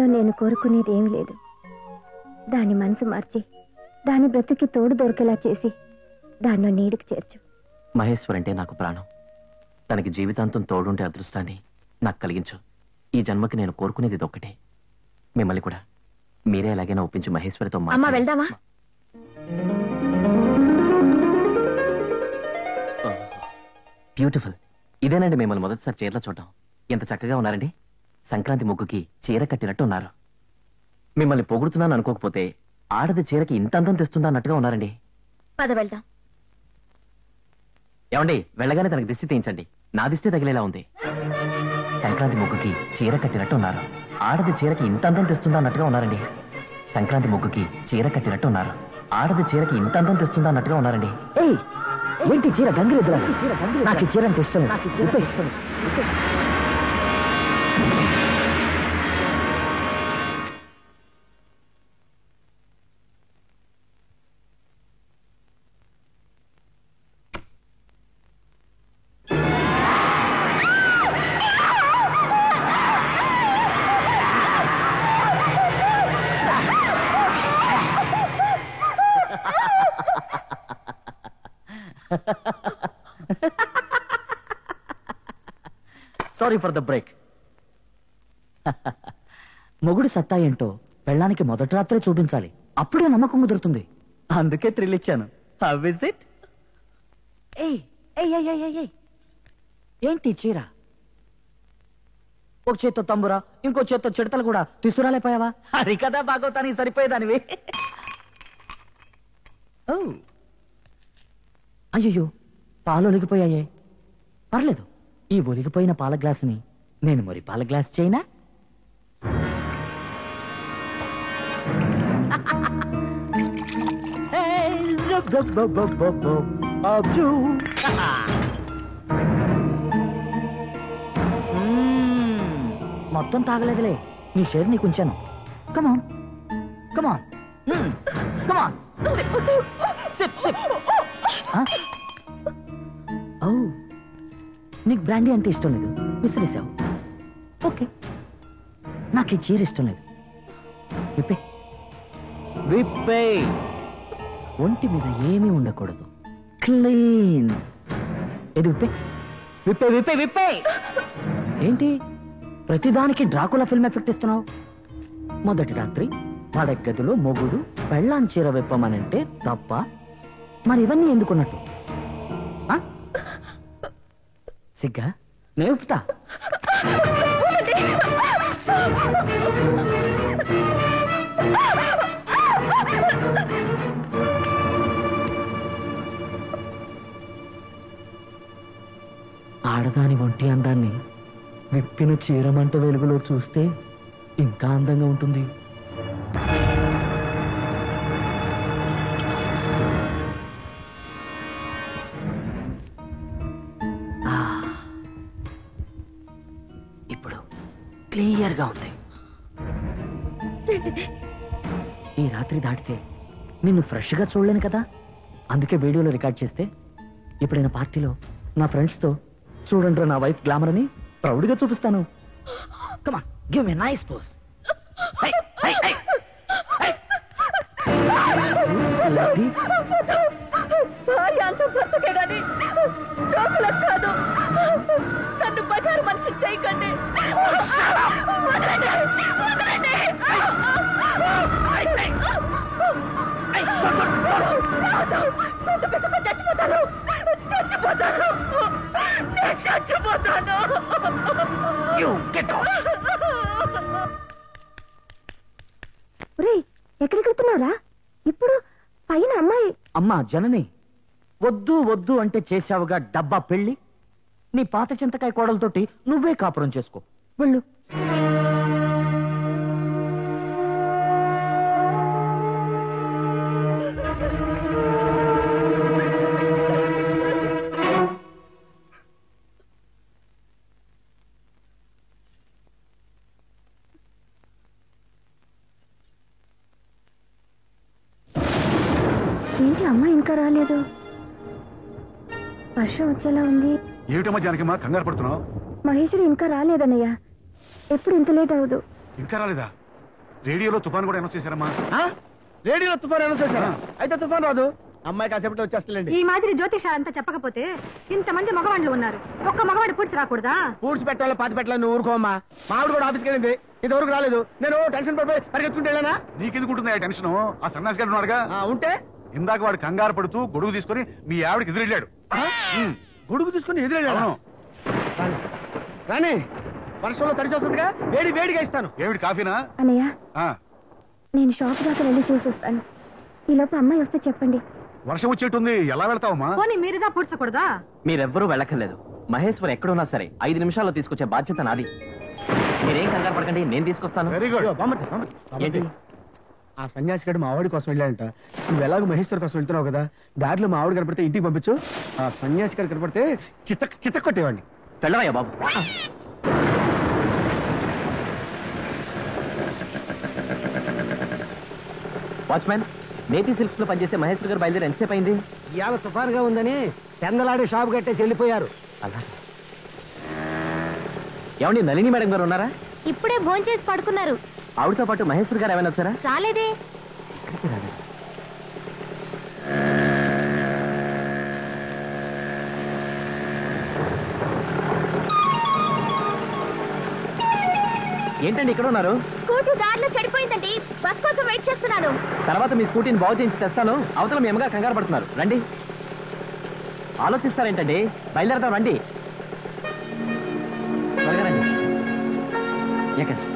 జీవితంలో నేను కోరుకునేది ఏమీ లేదు. దాని మనసు మార్చి దాని బ్రతుకి తోడు దొరికేలా చేసి దాన్ని నీడికి చేర్చు. మహేశ్వర్ అంటే నాకు ప్రాణం. తనకి జీవితాంతం తోడుండే అదృష్టాన్ని నాకు కలిగించు. ఈ జన్మకి నేను కోరుకునేది ఇదొక్కటే. మిమ్మల్ని కూడా. మీరే ఎలాగైనా ఒప్పించి మహేశ్వరితో అమ్మా వెళ్దామా? బ్యూటిఫుల్. ఇదేనండి మిమ్మల్ని మొదటిసారి చీరలో చూడటం. ఎంత చక్కగా ఉన్నారండి? సంక్రాంతి ముగ్గుకి చీర కట్టినట్టు ఉన్నారు మిమ్మల్ని పొగుడుతున్నాను అనుకోకపోతే ఆడది చీరకి ఇంత అందం తెస్తుందా అన్నట్టుగా ఉన్నారండి. పద వెళ్దాం. ఏమండి వెళ్ళగానే తనకి దిష్టి తీయించండి. నా దిష్టి తగిలేలా ఉంది. సంక్రాంతి ముగ్గుకి చీర కట్టినట్టు ఉన్నారు ఆడది చీరకి ఇంత అందం తెస్తుందా అన్నట్టుగా ఉన్నారండి. సంక్రాంతి ముగ్గుకి చీర కట్టినట్టు ఉన్నారు ఆడది చీరకి ఇంత అందం తెస్తుందా అన్నట్టుగా ఉన్నారండి. ఏంటి చీర గంగిరెద్దులా? నాకు చీర అంటే ఇష్టం నాకు చీర ఇష్టం Sorry for the break. మొగుడు సత్తా ఏంటో పెళ్ళానికి మొదటి రాత్రే చూపించాలి. అప్పుడే నమ్మకం కుదురుతుంది. అందుకే థ్రిల్ ఇచ్చాను. ఏంటి చీర? ఒక చేత్తో తంబురా ఇంకో చేత్తో చిడతలు కూడా తీసుకురాలేపోయావా అది కదా బాగోతానికి సరిపోయేదానివి. ఓ. అయ్యో పాలు ఒలిగిపోయాయే. పర్లేదు. ఈ ఒలిగిపోయిన పాల గ్లాసుని నేను మరి పాల గ్లాస్ చేయనా? అబ్జూ. మ్మ్. మొత్తం తాగలేదులే. నీ షేర్ నీకు ఉంచాను. Come on come on come on sip sip ఓ నీకు బ్రాండీ అంటే ఇష్టం లేదు. విసిరేసావు. ఓకే నాకు ఈ చీర ఇష్టం లేదు. విప్పే విప్పే ఒంటి మీద ఏమీ ఉండకూడదు క్లీన్ ఏది విప్పే విప్పే విప్పే విప్పే ఏంటి ప్రతిదానికి డ్రాకుల ఫిల్మ్ ఎఫెక్ట్ ఇస్తున్నావు మొదటి రాత్రి పడగదిలో మొగుడు పెళ్ళాం చీర విప్పమనంటే తప్ప మరి ఇవన్నీ ఎందుకున్నట్టు ఆ? సిగ్గా నేను విప్పుతా ఆడదాని ఒంటి అందాన్ని విప్పిన చీరమంట వెలుగులో చూస్తే ఇంకా అందంగా ఉంటుంది. ఇప్పుడు క్లియర్గా ఉంది. ఈ రాత్రి దాటితే నిన్ను ఫ్రెష్గా చూడలేను కదా? అందుకే వీడియోలో రికార్డ్ చేస్తే ఎప్పుడైనా పార్టీలో నా ఫ్రెండ్స్తో చూడండి నా వైఫ్ గ్లామర్ అని ప్రౌడ్గా చూపిస్తాను. కమా గివ్ మీ నైస్ పోస్ కాదు. నన్ను బజారు మనిషి చేయకండి. అమ్మా జనని వద్దు వద్దు అంటే చేశావుగా డబ్బా పెళ్ళి నీ పాత చింతకాయ కోడలతోటి నువ్వే కాపురం చేసుకో. వెళ్ళు. వర్షం వచ్చేలా ఉంది. ఏమిటమ్మా జానకమ్మా? కంగారు పడుతున్నావు? మహేశ్వరి ఇంకా రాలేదన్నయ్య. ఎప్పుడు ఇంత లేట్ అవదు ఇంకా రాలేదా? రేడియోలో తుఫాన్ కూడా అనౌన్స్ చేశారమ్మా. ఆ? రేడియోలో తుఫాన్ అనౌన్స్ చేశారా? అయితే తుఫాన్ రాదు. అమ్మాయి కాసేపట్లో వచ్చేస్తలేండి ఈ మాదిరి జ్యోతిషాలంతా చెప్పకపోతే ఇంతమంది మగవాళ్ళు ఉన్నారు. ఒక్క మగవాడు పూడ్చి రాకూడదా? పూడ్చి పెట్టాలి పాతి పెట్టాలి నువ్వు ఊరుకోమ్మా. మావిడ కూడా ఆఫీస్కి వెళ్ళింది. ఇంతవరకు రాలేదు. నేను టెన్షన్ పడిపోయి పరిగెత్తుకుంటూ వెళ్ళానా? నీకెందుకు ఉంటుంది ఆ టెన్షన్? ఆ సన్నాసి గారు ఉన్నాడుగా. ఆ, ఉంటే? ఇందాక వాడు కంగారు పడుతూ గొడుగు తీసుకొని మీ ఆవిడకి ఎదురెళ్ళాడు. గొడుగు తీసుకుని ఎదురెళ్ళాను రాని. వర్షంలో తడిచి వస్తుందిగా. వేడి వేడిగా ఇస్తాను. ఏమిటి కాఫీనా? అన్నయ్య. ఆ, నేను షాప్ దాకా వెళ్ళి చూసి వస్తాను. ఈలోపు అమ్మాయి వస్తే చెప్పండి. వర్షం వచ్చేట్టుంది. ఎలా వెళ్తావమ్మా? పోనీ మీరుగా పూడ్చకూడదా? మీరెవ్వరూ వెళ్ళక్కర్లేదు. మహేశ్వర్ ఎక్కడున్నా సరే ఐదు నిమిషాల్లో తీసుకొచ్చే బాధ్యత నాది. మీరేం కంగారు పడకండి నేను తీసుకొస్తాను. Very good. ఏంటి? ఆ సన్యాసి గడు మా ఆవిడ కోసం వెళ్ళాడంట. నువ్వు ఎలాగో మహేశ్వర్ కోసం వెళ్తున్నావు కదా దారిలో మా ఆవిడ కనపడితే ఇంటికి పంపించు. ఆ సన్యాసి గారు కనపడితే చిత్త చిత్త కొట్టేవాడిని. వెళ్ళవయ్యా బాబు. వాచ్మ్యాన్ నేతి సిల్క్స్లో పనిచేసే మహేశ్వర్ గారు బయలుదేరి ఎంతసేపు అయింది? ఇవాళ తుఫాన్గా ఉందని పెందలాడి షాప్ కట్టేసి వెళ్ళిపోయారు. అలా ఏమండి నళిని మేడం గారు ఉన్నారా? ఇప్పుడే భోంచేసి పడుకున్నారు. ఆవిడతో పాటు మహేశ్వర్ గారు ఏమైనా వచ్చారా? రాలేదే. ఏంటండి ఇక్కడ ఉన్నారు? స్కూటీ దారిలో చెడిపోయిందండి. బస్ కోసం వెయిట్ చేస్తున్నాను. తర్వాత మీ స్కూటీని బాగు చేయించి తెస్తాను. అవతల మీ అమ్మగారు కంగారు పడుతున్నారు. రండి. ఆలోచిస్తారేంటండి? బయలుదేరదాం రండి. త్వరగా రండి. ఎక్కండి.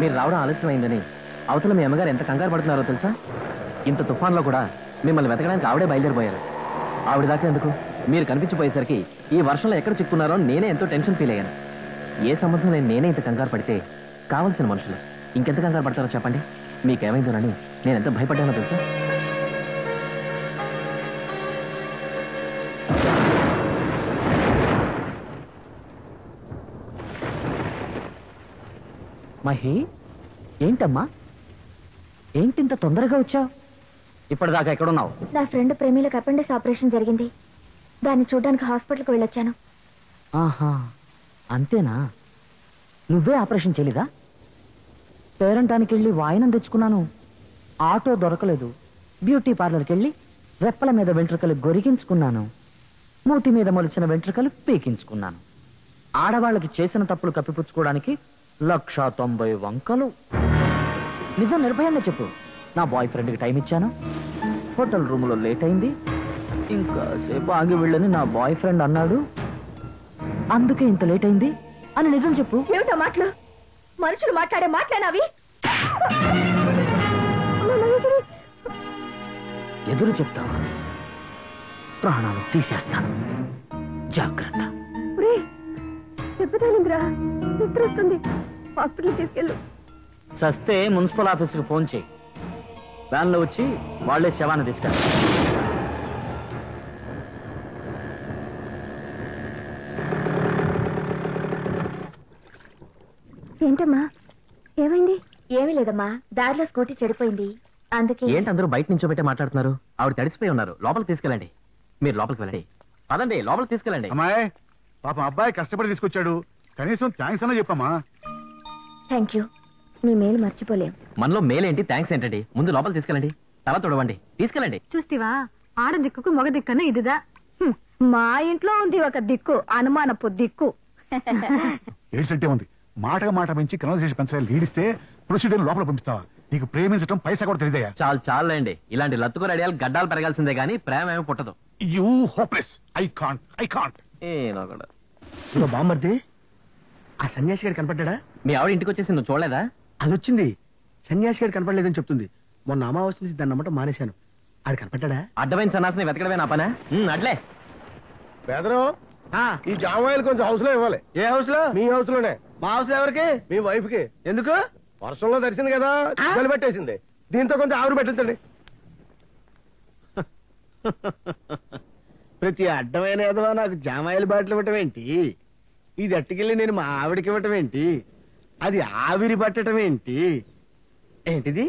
మీరు రావడం ఆలస్యమైందని అవతల మీ అమ్మగారు ఎంత కంగారు పడుతున్నారో తెలుసా? ఇంత తుఫాన్లో కూడా మిమ్మల్ని వెతకడానికి ఆవిడే బయలుదేరిపోయారు. ఆవిడ దాకా ఎందుకు? మీరు కనిపించిపోయేసరికి ఈ వర్షంలో ఎక్కడ చిక్కున్నారో నేనే ఎంతో టెన్షన్ ఫీల్ అయ్యాను. ఏ సంబంధం లేని నేనే ఇంత కంగారు పడితే కావలసిన మనుషులు ఇంకెంత కంగారు పడతారో చెప్పండి. మీకేమైందోనని నేను ఎంత భయపడ్డానో తెలుసా? మహి ఏంటమ్మా? ఏంటింత తొందరగా వచ్చావు? ఇప్పటిదాకా ఎక్కడున్నావు? నా ఫ్రెండ్ ప్రేమిలకు అపెండిక్స్ ఆపరేషన్ జరిగింది. దాన్ని చూడడానికి హాస్పిటల్కి వెళ్ళొచ్చాను. ఆహా అంతేనా? నువ్వే ఆపరేషన్ చేయలేదా? పేరంటానికి వెళ్ళి వాయినం తెచ్చుకున్నాను. ఆటో దొరకలేదు. బ్యూటీ పార్లర్కి వెళ్ళి రెప్పల మీద వెంట్రుకలు గొరిగించుకున్నాను. మూతి మీద మొలిచిన వెంట్రుకలు పీకించుకున్నాను. ఆడవాళ్ళకి చేసిన తప్పులు కప్పిపుచ్చుకోవడానికి లక్ష తొంభై వంకలు. నిజం నిర్భయంగా చెప్పు. నా బాయ్ ఫ్రెండ్కి టైం ఇచ్చాను. హోటల్ రూములో లేట్ అయింది. ఇంకాసేపు ఆగి వెళ్ళని నా బాయ్ ఫ్రెండ్ అన్నాడు. అందుకే ఇంత లేట్ అయింది. అని నిజం చెప్పు. ఏమిటో మాటలు? మనుషులు మాట్లాడే మాట్లాడినవి ఎదురు చెప్తావా? ప్రాణాలు తీసేస్తాను. జాగ్రత్త. దెబ్బతాలిందిరా నిద్ర వస్తుంది. హాస్పిటల్ తీసుకెళ్ళు. చస్తే మున్సిపల్ ఆఫీస్కి ఫోన్ చేయి. వ్యాన్లో వచ్చి వాళ్ళే శవాన్ని తీసుకెళ్ళి ఏంటమ్మా? ఏమైంది? ఏమీ లేదమ్మా. దారిలో స్కూటీ చెడిపోయింది. అందుకే ఏంటి అందరూ బయట నుంచో పెట్టి మాట్లాడుతున్నారు? ఆవిడ తడిసిపోయి ఉన్నారు. లోపలికి తీసుకెళ్ళండి. మీరు లోపలికి వెళ్ళండి. పదండి లోపలికి తీసుకెళ్ళండి. అమ్మాయి పాపం అబ్బాయి కష్టపడి తీసుకొచ్చాడు. కనీసం థ్యాంక్స్ అన్నా చెప్పమ్మా. థ్యాంక్ యూ నీ మేలు మర్చిపోలేం. మనలో మేలేంటి థ్యాంక్స్ ఏంటండి? ముందు లోపలికి తీసుకెళ్ళండి. తల తొడవండి. తీసుకెళ్ళండి. చూస్తివా? ఆడ దిక్కుకు మగ దిక్కన ఇదిదా. హ్మ్. మా ఇంట్లో ఉంది ఒక దిక్కు అనుమానపు దిక్కు. ఏడ్సంటే ఉంది. మాటగా మాట పెంచి కన్వర్సేషన్ పెంచాలి లీడిస్తే ప్రొసీడర్ లోపల పంపిస్తావా? నీకు ప్రేమించడం పైసా కూడా తెలియదయా చాలు చాలండి ఇలాంటి లత్తుకు రెడియాలు గడ్డాలు పెరగాల్సిందే కానీ ప్రేమ ఏమి పుట్టదు. You hopeless I can't I can't బామ్మర్ది ఆ సన్యాసి గారు కనపడ్డా? మీ ఆవిడ ఇంటికి వచ్చేసి నువ్వు చూడలేదా? అది వచ్చింది. సన్యాసి గారు కనపడలేదని చెప్తుంది. మొన్న అమావాస్య నుంచి దాన్ని నమ్మటం మానేశాను. అది కనపడ్డా? అడ్డమైన సన్నాసిని వెతకడమే నా పనా? ఉమ్, అడ్లే బెదరు ఈ జామాయిలు కొంచెం హౌస్లో ఇవ్వాలి. ఏ హౌస్లో మీ హౌస్లోనే మా హౌస్లో ఎవరికి? మీ వైఫ్కి ఎందుకు? వర్షంలో తడిసింది కదా చలి పెట్టేసింది. దీంతో కొంచెం ఆవిరి పెట్టించండి. ప్రతి అడ్డమైన ఏదో నాకు జామాయిల బాటిల్ ఏంటి? ఇది అట్టుకెళ్ళి నేను మా ఆవిడకి ఇవ్వటం ఏంటి అది ఆవిరి పట్టడం ఏంటి ఏంటిది?